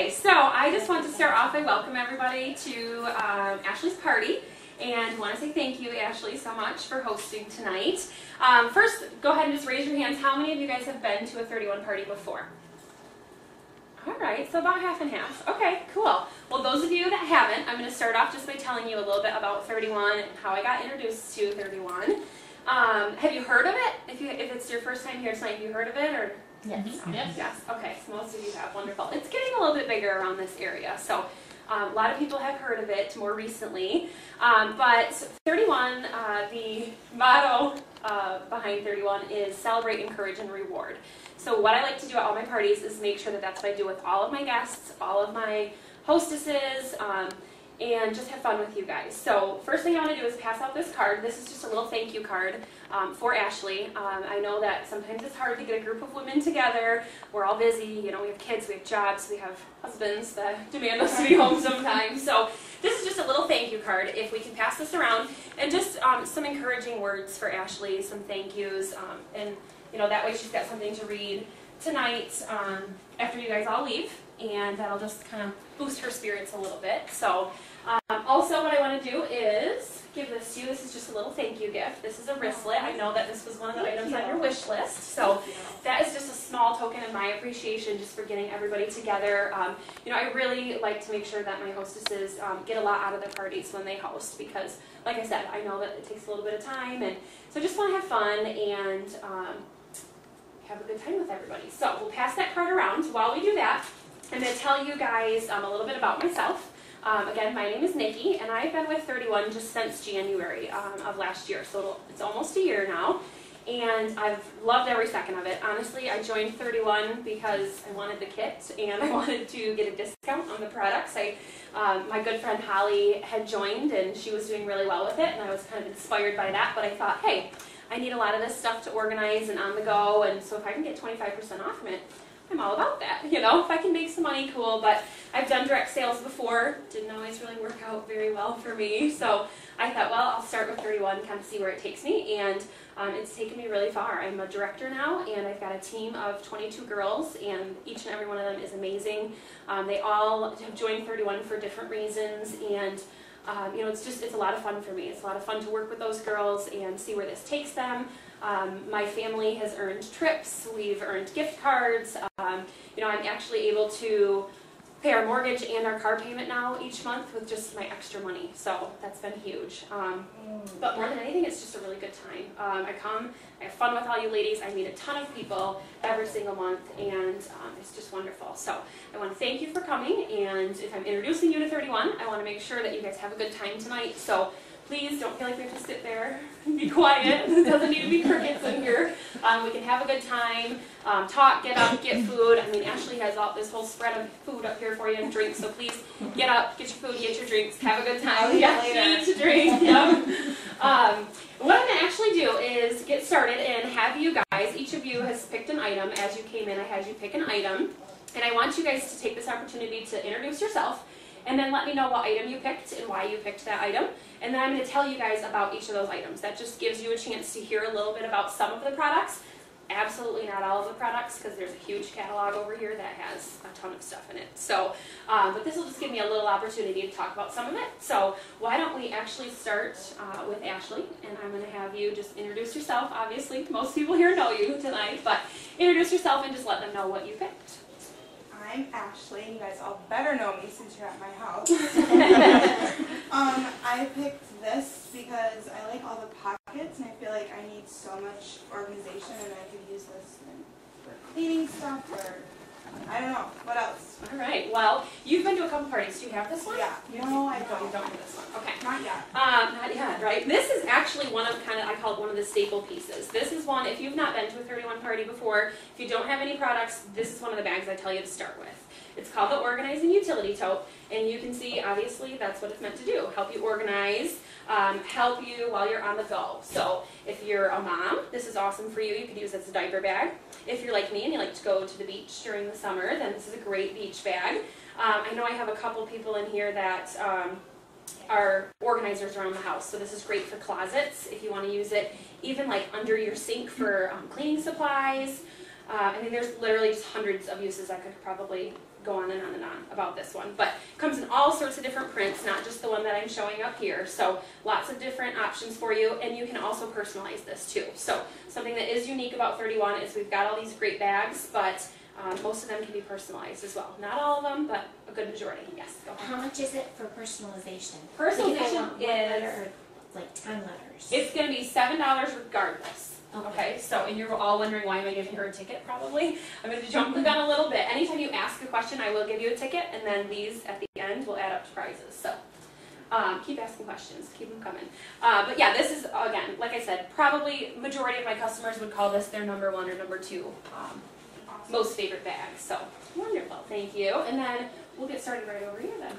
Okay, so I just want to start off by welcome everybody to um, Ashley's party. And want to say thank you, Ashley, so much for hosting tonight. Um, first, go ahead and just raise your hands. How many of you guys have been to a 31 party before? All right, so about half and half. Okay, cool. Well, those of you that haven't, I'm going to start off just by telling you a little bit about 31 and how I got introduced to 31. Um, have you heard of it? If, you, if it's your first time here tonight, have you heard of it? or Yes. Yes. Yes. Okay. So most of you have. Wonderful. It's getting a little bit bigger around this area. So um, a lot of people have heard of it more recently. Um, but 31, uh, the motto uh, behind 31 is celebrate, encourage, and reward. So what I like to do at all my parties is make sure that that's what I do with all of my guests, all of my hostesses. And just have fun with you guys. So first thing I want to do is pass out this card. This is just a little thank you card um, for Ashley. Um, I know that sometimes it's hard to get a group of women together. We're all busy. You know, we have kids, we have jobs, we have husbands that demand us to be home sometimes. So this is just a little thank you card. If we can pass this around, and just um, some encouraging words for Ashley, some thank yous, um, and you know that way she's got something to read tonight um, after you guys all leave and that'll just kind of boost her spirits a little bit. So um, also what I want to do is give this to you. This is just a little thank you gift. This is a wristlet. I know that this was one of the thank items you. on your wish list. So that is just a small token of my appreciation just for getting everybody together. Um, you know, I really like to make sure that my hostesses um, get a lot out of their parties when they host because, like I said, I know that it takes a little bit of time. And so I just want to have fun and um, have a good time with everybody. So we'll pass that card around. While we do that, I'm going to tell you guys um, a little bit about myself. Um, again, my name is Nikki, and I've been with 31 just since January um, of last year, so it's almost a year now. And I've loved every second of it. Honestly, I joined 31 because I wanted the kit and I wanted to get a discount on the products. I, um, my good friend Holly had joined and she was doing really well with it, and I was kind of inspired by that. But I thought, hey, I need a lot of this stuff to organize and on the go, and so if I can get 25% off from it, I'm all about that. You know, if I can make some money, cool. But I've done direct sales before. Didn't always really work out very well for me. So I thought, well, I'll start with 31, kind of see where it takes me. And um, it's taken me really far. I'm a director now, and I've got a team of 22 girls, and each and every one of them is amazing. Um, they all have joined 31 for different reasons, and um, you know, it's just, it's a lot of fun for me. It's a lot of fun to work with those girls and see where this takes them. Um, my family has earned trips, we've earned gift cards. Um, you know, I'm actually able to pay our mortgage and our car payment now each month with just my extra money. So that's been huge. Um, but more than anything, it's just a really good time. Um, I come, I have fun with all you ladies. I meet a ton of people every single month, and um, it's just wonderful. So I want to thank you for coming. And if I'm introducing you to 31, I want to make sure that you guys have a good time tonight. So please don't feel like we have to sit there and be quiet. it doesn't need to be crickets in here. Um, we can have a good time, um, talk, get up, get food. I mean, Ashley has all this whole spread of food up here for you and drinks, so please get up, get your food, get your drinks, have a good time. Yeah, eat to drink. Yep. Um, what I'm going to actually do is get started and have you guys, each of you has picked an item. As you came in, I had you pick an item. And I want you guys to take this opportunity to introduce yourself and then let me know what item you picked and why you picked that item. And then I'm going to tell you guys about each of those items. That just gives you a chance to hear a little bit about some of the products. Absolutely not all of the products because there's a huge catalog over here that has a ton of stuff in it. So, um, but this will just give me a little opportunity to talk about some of it. So why don't we actually start uh, with Ashley and I'm going to have you just introduce yourself. Obviously, most people here know you tonight, but introduce yourself and just let them know what you picked. I'm Ashley. You guys all better know me since you're at my house. um, I picked this because I like all the pockets and I feel like I need so much organization and I could use this for cleaning stuff or I don't know. What else? All right. Well, you've been to a couple parties. Do you have this one? Yeah. No, I don't. You don't have this one. Okay. Not yet. Um, not yet, right? This is actually one of kind of, I call it one of the staple pieces. This is one, if you've not been to a 31 party before, if you don't have any products, this is one of the bags I tell you to start with. It's called the Organizing Utility Tote, and you can see, obviously, that's what it's meant to do. Help you organize, um, help you while you're on the go. So if you're a mom, this is awesome for you. You could use it as a diaper bag. If you're like me and you like to go to the beach during the summer, then this is a great beach bag. Um, I know I have a couple people in here that um, are organizers around the house. So this is great for closets if you want to use it, even like under your sink for um, cleaning supplies. Uh, I mean, there's literally just hundreds of uses I could probably go on and on and on about this one. But it comes in all sorts of different prints, not just the one that I'm showing up here. So lots of different options for you, and you can also personalize this too. So something that is unique about 31 is we've got all these great bags, but um, most of them can be personalized as well. Not all of them, but a good majority. Yes, go ahead. How much is it for personalization? Personalization Like if I want one is- letter like ten letters. It's going to be seven dollars regardless. Okay. So and you're all wondering why am I giving her a ticket? Probably. I'm going to jump the gun a little bit. Anytime you ask a question, I will give you a ticket, and then these at the end will add up to prizes. So. Um, keep asking questions, keep them coming. Uh, but yeah, this is again, like I said, probably majority of my customers would call this their number one or number two um, Awesome. most favorite bag. So wonderful, thank you. And then we'll get started right over here then.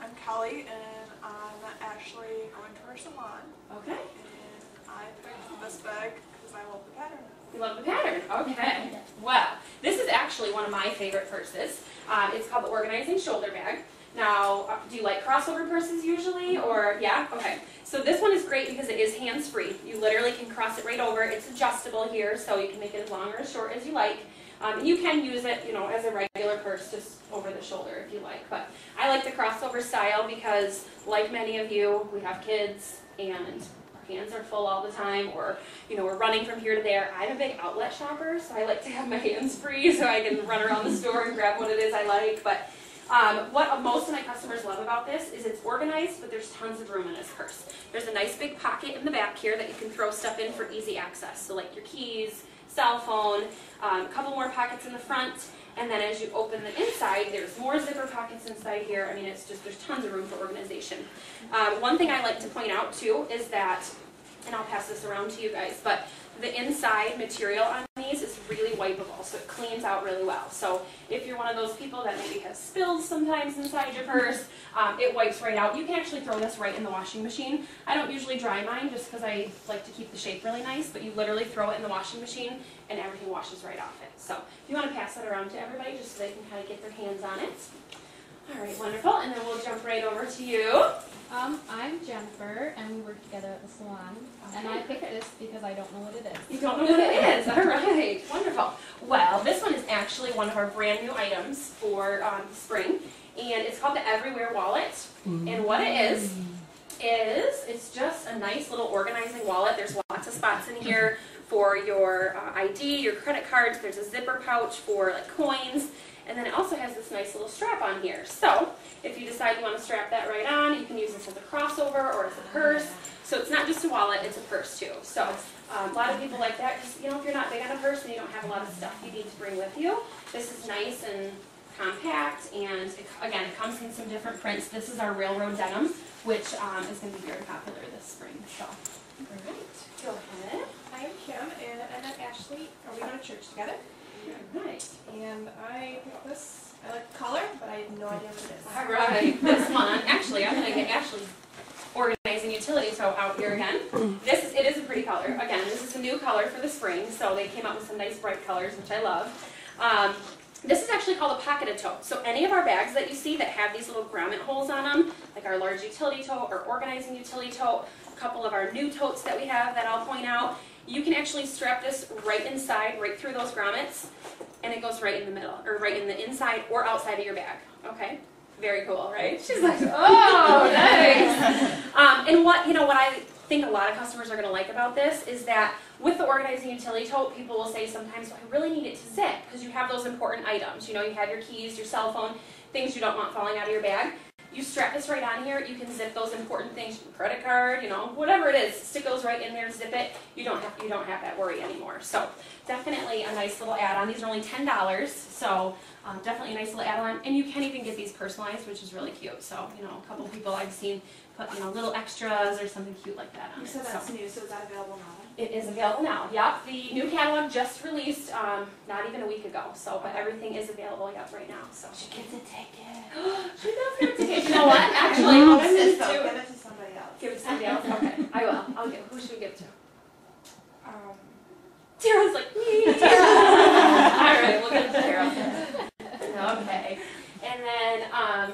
I'm Kelly and I'm actually going to her salon Okay. and I picked this bag because I love the pattern. You love the pattern. Okay. Well, this is actually one of my favorite purses. Um, it's called the Organizing Shoulder Bag. Now, uh, do you like crossover purses usually, or yeah? Okay. So this one is great because it is hands-free. You literally can cross it right over. It's adjustable here, so you can make it as long or as short as you like. Um, and you can use it, you know, as a regular purse, just over the shoulder if you like. But I like the crossover style because, like many of you, we have kids and hands are full all the time, or you know, we're running from here to there. I'm a big outlet shopper, so I like to have my hands free so I can run around the store and grab what it is I like. But um, what most of my customers love about this is it's organized, but there's tons of room in this purse. There's a nice big pocket in the back here that you can throw stuff in for easy access. So like your keys, cell phone, um, a couple more pockets in the front, and then as you open the inside, there's more zipper pockets inside here. I mean, it's just, there's tons of room for organization. Um, one thing I like to point out too is that, and I'll pass this around to you guys, but the inside material on these is really wipeable, so it cleans out really well. So if you're one of those people that maybe has spills sometimes inside your purse, um, it wipes right out. You can actually throw this right in the washing machine. I don't usually dry mine just because I like to keep the shape really nice, but you literally throw it in the washing machine and everything washes right off it. So if you want to pass that around to everybody just so they can kind of get their hands on it. All right, wonderful. And then we'll jump right over to you. Um, I'm Jennifer, and we work together at the salon. And I picked this because I don't know what it is. You don't know what it is. All right, wonderful. Well, this one is actually one of our brand new items for um, spring, and it's called the Everywhere Wallet. And what it is is it's just a nice little organizing wallet. There's lots of spots in here for your uh, ID, your credit cards. There's a zipper pouch for like coins, and then it also has this nice little strap on here. So if you decide you want to strap that right on, you can use this as a crossover or as a purse. So it's not just a wallet, it's a purse too. So um, a lot of people like that Just, you know, if you're not big on a purse and you don't have a lot of stuff you need to bring with you, this is nice and compact. And it, again, it comes in some different prints. This is our railroad denim, which um, is going to be very popular this spring. So, all right, go ahead. I'm Kim and I met Ashley, Are we going to church together. And I picked this, I like the color, but I have no idea what it is. All right, this one, actually, I'm gonna get Ashley organizing utility tote out here again. This is, it is a pretty color. Again, this is a new color for the spring, so they came out with some nice bright colors, which I love. Um, this is actually called a pocketed tote. So any of our bags that you see that have these little grommet holes on them, like our large utility tote or organizing utility tote, a couple of our new totes that we have that I'll point out, you can actually strap this right inside, right through those grommets, and it goes right in the middle, or right in the inside or outside of your bag. Okay? Very cool, right? She's like, oh, nice. Um, and what you know, what I think a lot of customers are going to like about this is that with the organizing utility tote, people will say sometimes, well, I really need it to zip because you have those important items. You know, you have your keys, your cell phone, things you don't want falling out of your bag. You strap this right on here. You can zip those important things, credit card, you know, whatever it is. Stick those right in there, zip it. You don't have you don't have that worry anymore. So definitely a nice little add-on. These are only ten dollars, so um, definitely a nice little add-on. And you can even get these personalized, which is really cute. So you know, a couple people I've seen put you know little extras or something cute like that on You it. said So- that's new, so is that available now? it is available now. Yep, the new catalog just released um, not even a week ago. So, but everything is available yep right now. So She gets a ticket. she does get a ticket. You know what? Actually, what I'm gonna do. give it to somebody else. Give it to somebody else. Okay, I will. I'll give. Who should we give it to? Tara's like me. All right, we'll give it to Tara. Okay, and then um,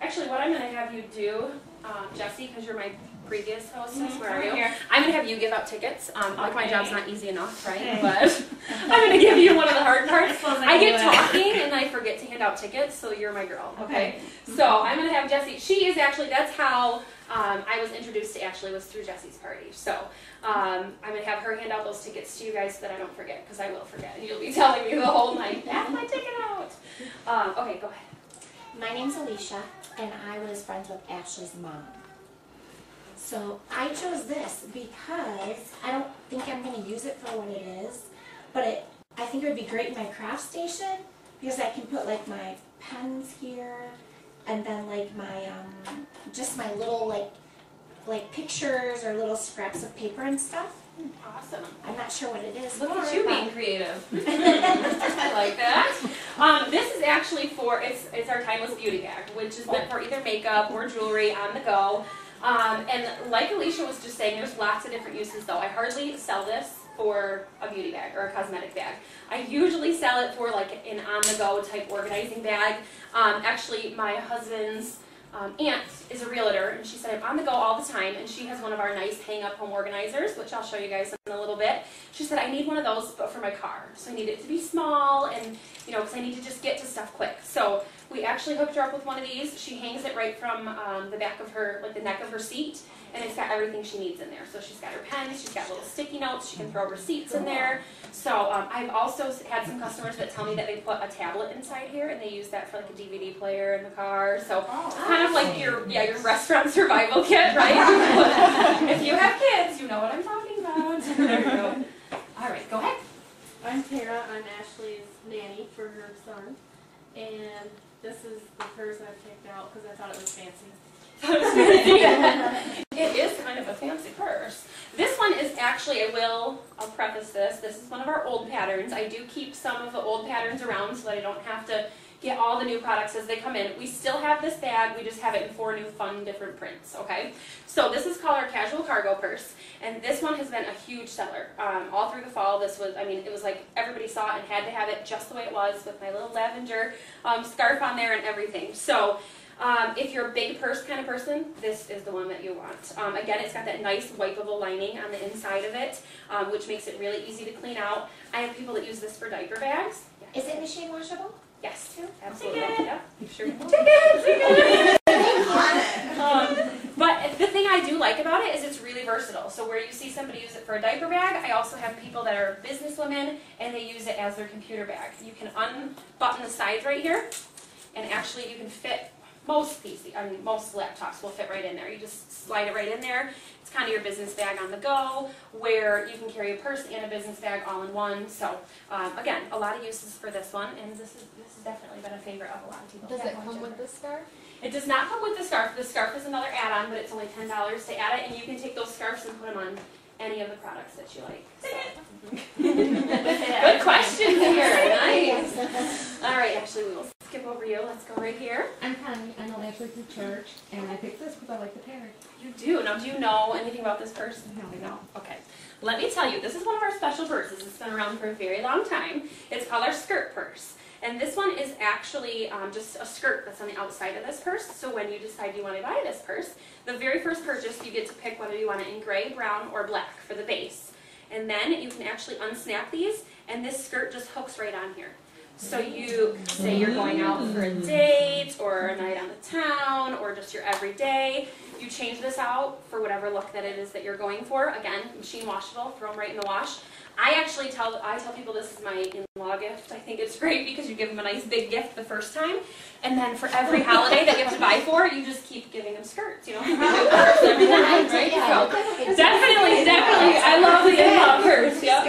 actually, what I'm gonna have you do, um, Jesse, because you're my previous hostess. Mhm, Where are you? here. I'm gonna have you give out tickets. Um, like my Okay. job's not easy enough, right? Okay. But I'm gonna give you one of the hard parts. I get talking and I forget to hand out tickets, so you're my girl. Okay. Okay. So I'm gonna have Jessie. She is actually that's how um, I was introduced to Ashley was through Jesse's party. So um, I'm gonna have her hand out those tickets to you guys so that I don't forget because I will forget and you'll be telling me the whole night. Pass my ticket out. Um, okay, go ahead. My name's Alicia, and I was friends with Ashley's mom. So I chose this because I don't think I'm going to use it for what it is, but it I think it would be great in my craft station because I can put like my pens here, and then like my um just my little like like pictures or little scraps of paper and stuff. Awesome. I'm not sure what it is. Look at you being creative. I like that. Um, this is actually for it's it's our timeless beauty bag, which is meant for either makeup or jewelry on the go. Um, and like Alicia was just saying, there's lots of different uses though. I hardly sell this for a beauty bag or a cosmetic bag. I usually sell it for like an on-the-go type organizing bag. Um, actually, my husband's um, aunt is a realtor, and she said I'm on the go all the time, and she has one of our nice hang-up home organizers, which I'll show you guys in a little bit. She said I need one of those, but for my car. So I need it to be small, and you know, because I need to just get to stuff quick. So we actually hooked her up with one of these. She hangs it right from um, the back of her, like the neck of her seat, and it's got everything she needs in there. So she's got her pens, she's got little sticky notes, she can throw receipts in there. So um, I've also had some customers that tell me that they put a tablet inside here, and they use that for like a DVD player in the car. So kind of like your yeah your restaurant survival kit, right? if you have kids, you know what I'm talking about. there you go. All right, go ahead. I'm Tara. I'm Ashley's nanny for her son, and this is the purse I picked out because I thought it was fancy. it is kind of a fancy purse. This one is actually, I will, I'll preface this, this is one of our old patterns. I do keep some of the old patterns around so that I don't have to get all the new products as they come in. We still have this bag, we just have it in four new fun different prints, okay? So this is called our casual cargo purse, and this one has been a huge seller. Um, all through the fall, this was, I mean, it was like everybody saw it and had to have it just the way it was with my little lavender um, scarf on there and everything. So um, if you're a big purse kind of person, this is the one that you want. Um, again, it's got that nice wipeable lining on the inside of it, um, which makes it really easy to clean out. I have people that use this for diaper bags. Is it machine washable? Yes, too. absolutely. Yeah, sure. On Um, but the thing I do like about it is it's really versatile. So where you see somebody use it for a diaper bag, I also have people that are businesswomen and they use it as their computer bag. You can unbutton the sides right here, and actually you can fit most PC, I mean most laptops will fit right in there. You just slide it right in there. It's kind of your business bag on the go, where you can carry a purse and a business bag all in one. So um, again, a lot of uses for this one, and this is this has definitely been a favorite of a lot of people. Does Yeah, it come ahead, with Jennifer. this scarf? It does not come with the scarf. The scarf is another add-on, but it's only ten dollars to add it, and you can take those scarves and put them on any of the products that you like. So. Good question here. Nice. All right, actually, we will skip over you. Let's go right here. I'm Connie. I know Ashley through church, and I picked this because I like the pattern. You do. Now, do you know anything about this purse? No, no. Okay. Let me tell you, this is one of our special purses. It's been around for a very long time. It's called our skirt purse. And this one is actually um, just a skirt that's on the outside of this purse. So when you decide you want to buy this purse, the very first purchase, you get to pick whether you want it in gray, brown, or black for the base. And then you can actually unsnap these, and this skirt just hooks right on here. So you say you're going out for a date or a night on the town or just your everyday. You change this out for whatever look that it is that you're going for. Again, machine washable, throw them right in the wash. I actually tell I tell people this is my in-law gift. I think it's great because you give them a nice big gift the first time, and then for every holiday that you have to buy for, you just keep giving them skirts. You know, definitely, definitely, I love the in-law purse. Yep.